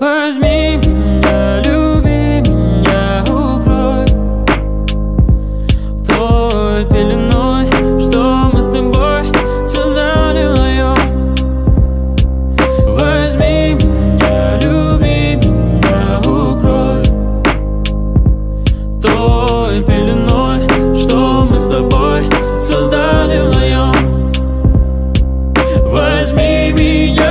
Возьми меня, люби меня, укрой. Той пеленой, что мы с тобой создали вдвоем Возьми меня, люби меня, укрой. Той пеленой, что мы с тобой создали вдвоем Возьми меня